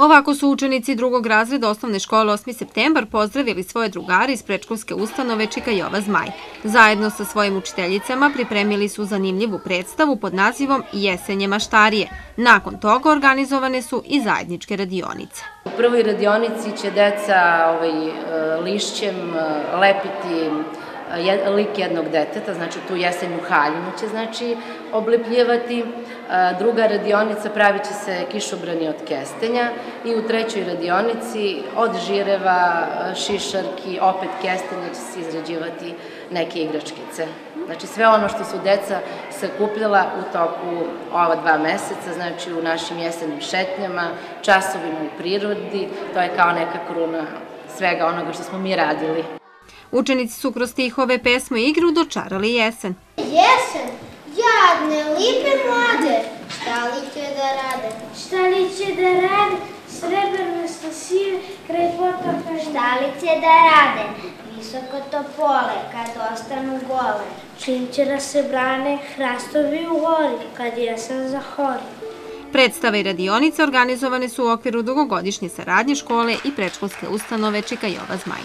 Ovako su učenici drugog razreda osnovne škole 8. septembar pozdravili svoje drugare iz prečkolske ustanove Čika Jova Zmaj. Zajedno sa svojim učiteljicama pripremili su zanimljivu predstavu pod nazivom Jesenje maštarije. Nakon toga organizovane su i zajedničke radionice. U prvoj radionici će deca ovaj, lišćem lepiti e, lik jednog deteta, znači tu jesenju haljinu će znači oblepljivati. Druga radionica pravit će se kišobrani od kestenja i u trećoj radionici od žireva, šišarki, opet kestenja će se izrađivati neke igračkice. Znači sve ono što su deca sakupljala u toku ova dva meseca, znači u našim jesenim šetnjama, časovima u prirodi, to je kao neka kruna svega onoga što smo mi radili. Učenici su kroz stihove, pesme i igru dočarali jesen. Jesen, jadne, lipe mlade, šta li će da rade? Šta li će da rade? Srebrnasto sive kraj potoka. Šta li će da rade? Visoko to pole, kad ostanu gole. Čim će da se brane hrastovi u gori, kad jesen zahori. Predstave i radionice organizovane su u okviru dugogodišnje saradnje škole i prečkolske ustanove Čika Jova Zmaj.